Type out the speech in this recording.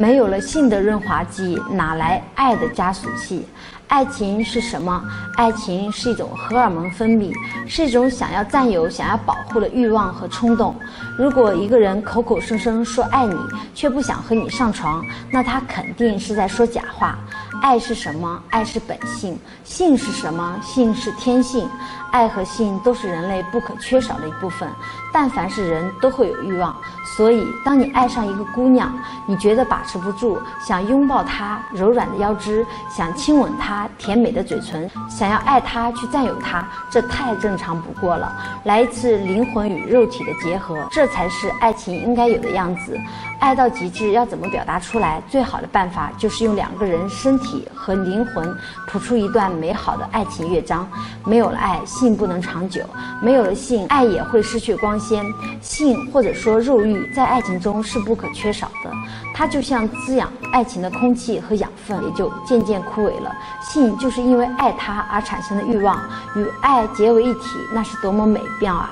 没有了性的润滑剂，哪来爱的加速器？爱情是什么？爱情是一种荷尔蒙分泌，是一种想要占有、想要保护的欲望和冲动。如果一个人口口声声说爱你，却不想和你上床，那他肯定是在说假话。爱是什么？爱是本性。性是什么？性是天性。爱和性都是人类不可缺少的一部分。但凡是人都会有欲望，所以当你爱上一个姑娘，你觉得把持不住，想拥抱她柔软的腰肢，想亲吻她甜美的嘴唇，想要爱她去占有她，这太正常不过了。来一次灵魂与肉体的结合，这才是爱情应该有的样子。爱到极致要怎么表达出来？最好的办法就是用两个人身体和灵魂谱出一段美好的爱情乐章。没有了爱，性不能长久；没有了性，爱也会失去光。鲜性或者说肉欲在爱情中是不可缺少的，它就像滋养爱情的空气和养分，也就渐渐枯萎了。性就是因为爱它而产生的欲望，与爱结为一体，那是多么美妙啊！